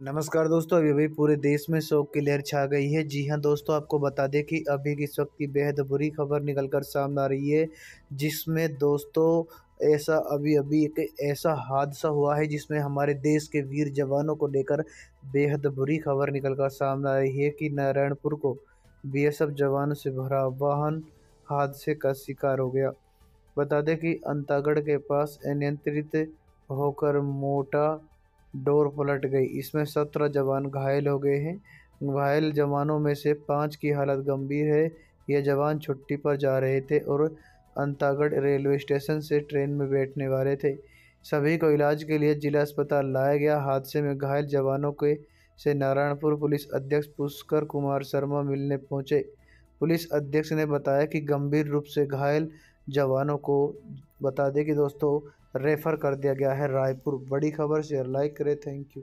नमस्कार दोस्तों अभी अभी पूरे देश में शोक की लहर छा गई है। जी हाँ दोस्तों, आपको बता दें कि अभी इस वक्त की बेहद बुरी खबर निकलकर सामने आ रही है, जिसमें दोस्तों ऐसा अभी अभी एक ऐसा हादसा हुआ है, जिसमें हमारे देश के वीर जवानों को लेकर बेहद बुरी खबर निकलकर सामने आ रही है कि नारायणपुर को बीएसएफ जवानों से भरा वाहन हादसे का शिकार हो गया। बता दें कि अंतागढ़ के पास अनियंत्रित होकर मोटा डोर पलट गई। इसमें सत्रह जवान घायल हो गए हैं। घायल जवानों में से पाँच की हालत गंभीर है। ये जवान छुट्टी पर जा रहे थे और अंतागढ़ रेलवे स्टेशन से ट्रेन में बैठने वाले थे। सभी को इलाज के लिए जिला अस्पताल लाया गया। हादसे में घायल जवानों के से नारायणपुर पुलिस अध्यक्ष पुष्कर कुमार शर्मा मिलने पहुँचे। पुलिस अध्यक्ष ने बताया कि गंभीर रूप से घायल जवानों को बता दें कि दोस्तों, रेफ़र कर दिया गया है रायपुर। बड़ी खबर, शेयर लाइक करें। Thank you.